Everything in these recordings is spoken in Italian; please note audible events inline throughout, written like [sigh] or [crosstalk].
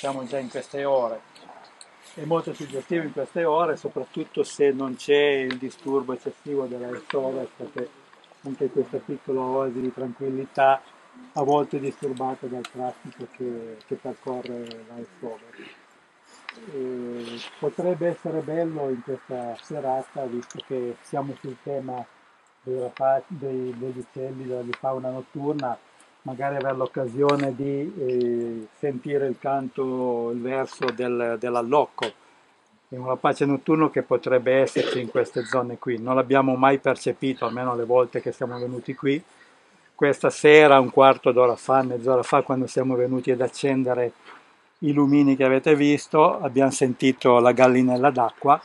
siamo già in queste ore. È molto suggestivo in queste ore, soprattutto se non c'è il disturbo eccessivo della Est-Ovest, perché anche questa piccola oasi di tranquillità a volte è disturbata dal traffico che, che percorre la Est-Ovest. potrebbe essere bello in questa serata, visto che siamo sul tema dei dei, degli uccelli, della fauna notturna, magari avere l'occasione di eh, sentire il canto, il verso del, dell'allocco. È un rapace notturno che potrebbe esserci in queste zone qui. Non l'abbiamo mai percepito, almeno le volte che siamo venuti qui. Questa sera, un quarto d'ora fa, mezz'ora fa, quando siamo venuti ad accendere i lumini che avete visto, abbiamo sentito la gallinella d'acqua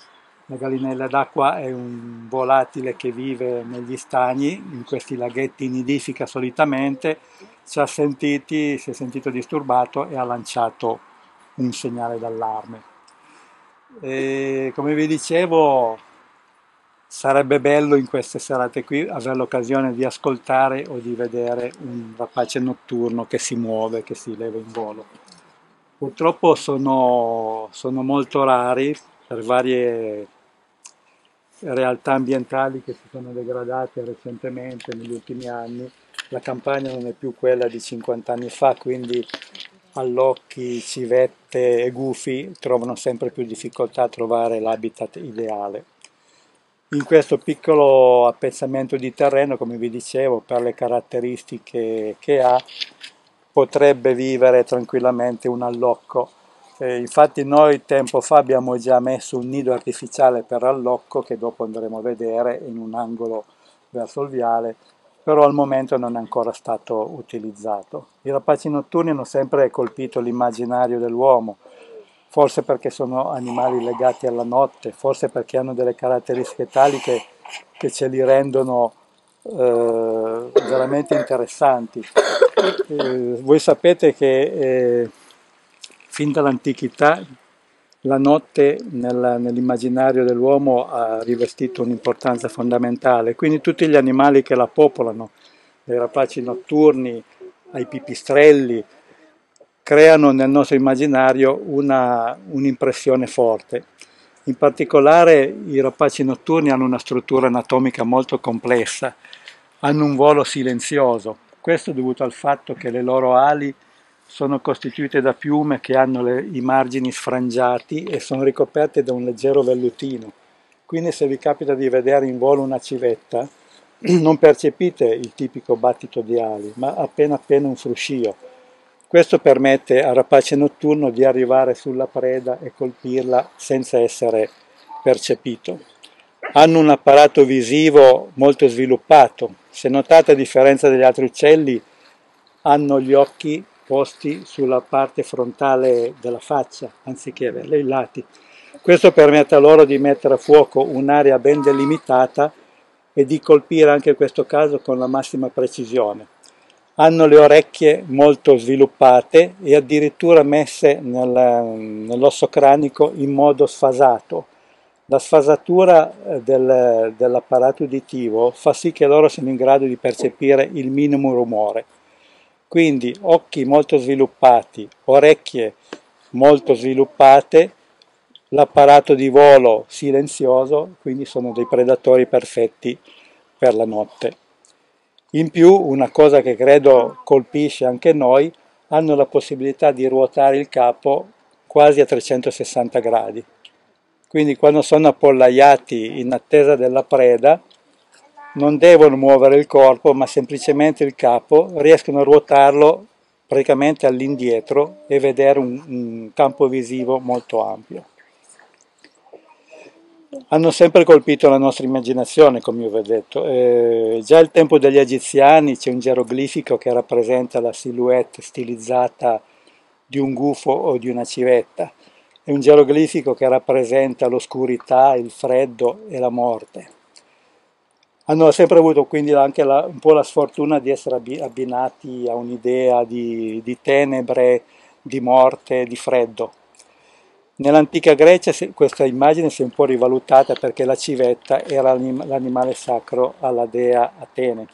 la gallinella d'acqua è un volatile che vive negli stagni, in questi laghetti nidifica solitamente, ci ha sentiti, si è sentito disturbato e ha lanciato un segnale d'allarme. E come vi dicevo, sarebbe bello in queste serate qui avere l'occasione di ascoltare o di vedere un rapace notturno che si muove, che si leva in volo. Purtroppo sono, sono molto rari per varie realtà ambientali che si sono degradate recentemente negli ultimi anni. La campagna non è più quella di 50 anni fa, quindi allocchi, civette e gufi trovano sempre più difficoltà a trovare l'habitat ideale. In questo piccolo appezzamento di terreno, come vi dicevo, per le caratteristiche che ha, potrebbe vivere tranquillamente un allocco eh, infatti noi tempo fa abbiamo già messo un nido artificiale per allocco che dopo andremo a vedere in un angolo verso il viale, però al momento non è ancora stato utilizzato. I rapaci notturni hanno sempre colpito l'immaginario dell'uomo, forse perché sono animali legati alla notte, forse perché hanno delle caratteristiche tali che, che ce li rendono eh, veramente interessanti. Eh, voi sapete che eh, fin dall'antichità la notte nel, nell'immaginario dell'uomo ha rivestito un'importanza fondamentale, quindi tutti gli animali che la popolano, dai rapaci notturni ai pipistrelli, creano nel nostro immaginario una, un'impressione forte. In particolare i rapaci notturni hanno una struttura anatomica molto complessa, hanno un volo silenzioso, questo è dovuto al fatto che le loro ali sono costituite da piume che hanno le, i margini sfrangiati e sono ricoperte da un leggero vellutino. Quindi se vi capita di vedere in volo una civetta, [clears throat] non percepite il tipico battito di ali, ma appena appena un fruscio. Questo permette al rapace notturno di arrivare sulla preda e colpirla senza essere percepito. Hanno un apparato visivo molto sviluppato. Se notate, a differenza degli altri uccelli, hanno gli occhi posti sulla parte frontale della faccia anziché averli ai lati. Questo permette a loro di mettere a fuoco un'area ben delimitata e di colpire anche in questo caso con la massima precisione. Hanno le orecchie molto sviluppate e addirittura messe nel, nell'osso cranico in modo sfasato. La sfasatura eh, del, dell'apparato uditivo fa sì che loro siano in grado di percepire il minimo rumore. Quindi occhi molto sviluppati, orecchie molto sviluppate, l'apparato di volo silenzioso, quindi sono dei predatori perfetti per la notte. In più, una cosa che credo colpisce anche noi, hanno la possibilità di ruotare il capo quasi a 360 gradi. Quindi quando sono appollaiati in attesa della preda, non devono muovere il corpo ma semplicemente il capo, riescono a ruotarlo praticamente all'indietro e vedere un, un campo visivo molto ampio. Hanno sempre colpito la nostra immaginazione, come vi ho detto. Eh, già al tempo degli egiziani c'è un geroglifico che rappresenta la silhouette stilizzata di un gufo o di una civetta. È un geroglifico che rappresenta l'oscurità, il freddo e la morte hanno sempre avuto quindi anche la, un po' la sfortuna di essere abbinati a un'idea di, di tenebre, di morte, di freddo. Nell'antica Grecia questa immagine si è un po' rivalutata perché la civetta era l'animale sacro alla dea Atene.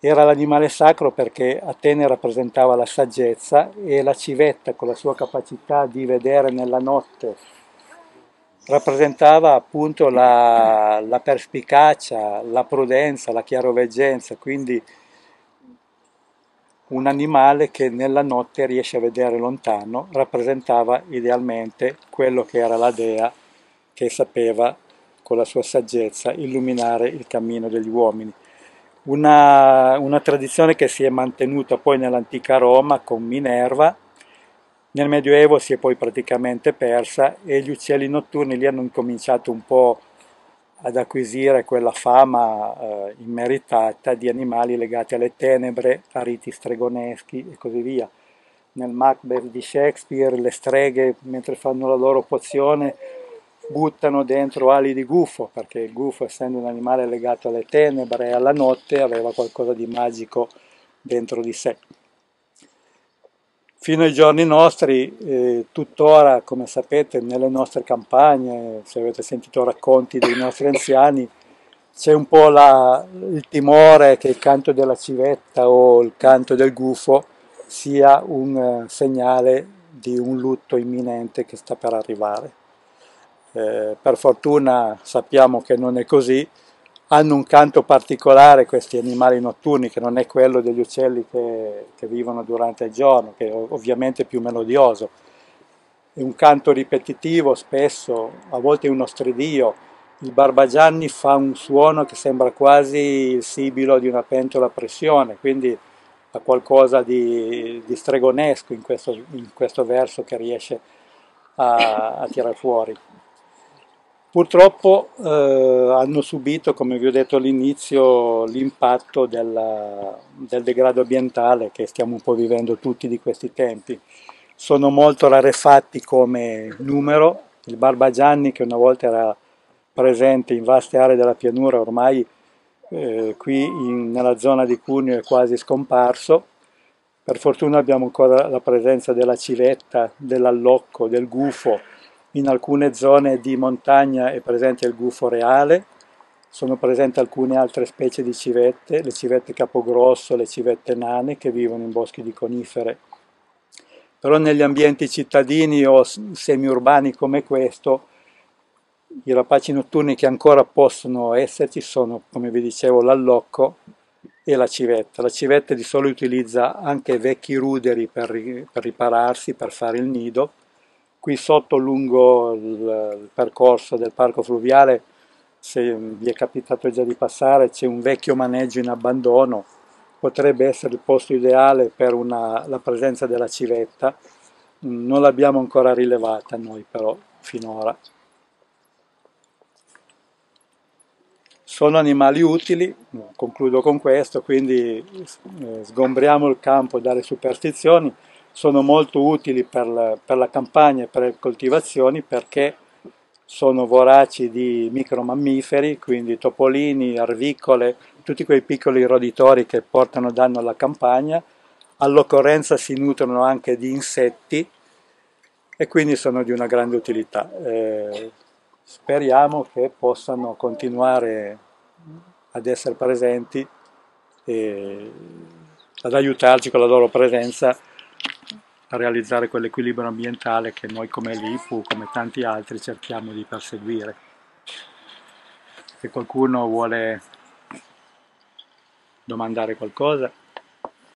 era l'animale sacro perché Atene rappresentava la saggezza e la civetta con la sua capacità di vedere nella notte rappresentava appunto la, la perspicacia, la prudenza, la chiaroveggenza, quindi un animale che nella notte riesce a vedere lontano, rappresentava idealmente quello che era la dea che sapeva con la sua saggezza illuminare il cammino degli uomini. Una, una tradizione che si è mantenuta poi nell'antica Roma con Minerva, nel Medioevo si è poi praticamente persa e gli uccelli notturni lì hanno incominciato un po' ad acquisire quella fama eh, immeritata di animali legati alle tenebre, a riti stregoneschi e così via. Nel Macbeth di Shakespeare le streghe, mentre fanno la loro pozione, buttano dentro ali di gufo, perché il gufo, essendo un animale legato alle tenebre e alla notte, aveva qualcosa di magico dentro di sé fino ai giorni nostri, eh, tuttora, come sapete, nelle nostre campagne, se avete sentito racconti dei nostri anziani, c'è un po' la, il timore che il canto della civetta o il canto del gufo sia un uh, segnale di un lutto imminente che sta per arrivare. Eh, per fortuna sappiamo che non è così, hanno un canto particolare questi animali notturni che non è quello degli uccelli che, che vivono durante il giorno, che è ovviamente più melodioso. È un canto ripetitivo, spesso, a volte uno stridio. Il barbagianni fa un suono che sembra quasi il sibilo di una pentola a pressione, quindi ha qualcosa di, di stregonesco in questo, in questo, verso che riesce a, a tirare fuori. Purtroppo eh, hanno subito, come vi ho detto all'inizio, l'impatto del degrado ambientale che stiamo un po' vivendo tutti di questi tempi. Sono molto rarefatti come numero, il Barbagianni che una volta era presente in vaste aree della pianura, ormai eh, qui in, nella zona di Cuneo è quasi scomparso. Per fortuna abbiamo ancora la presenza della civetta, dell'allocco, del gufo, in alcune zone di montagna è presente il gufo reale, sono presenti alcune altre specie di civette, le civette capogrosso, le civette nane che vivono in boschi di conifere. Però negli ambienti cittadini o semiurbani come questo, i rapaci notturni che ancora possono esserci sono, come vi dicevo, l'allocco e la civetta. La civetta di solito utilizza anche vecchi ruderi per, per ripararsi, per fare il nido, Qui sotto lungo il, percorso del parco fluviale, se vi è capitato già di passare, c'è un vecchio maneggio in abbandono, potrebbe essere il posto ideale per una, la presenza della civetta, non l'abbiamo ancora rilevata noi però finora. Sono animali utili, concludo con questo, quindi eh, sgombriamo il campo dalle superstizioni, sono molto utili per la, per la campagna e per le coltivazioni perché sono voraci di micromammiferi, quindi topolini, arvicole, tutti quei piccoli roditori che portano danno alla campagna, all'occorrenza si nutrono anche di insetti e quindi sono di una grande utilità. Eh, speriamo che possano continuare ad essere presenti e ad aiutarci con la loro presenza realizzare quell'equilibrio ambientale che noi come l'IPU, come tanti altri, cerchiamo di perseguire. Se qualcuno vuole domandare qualcosa.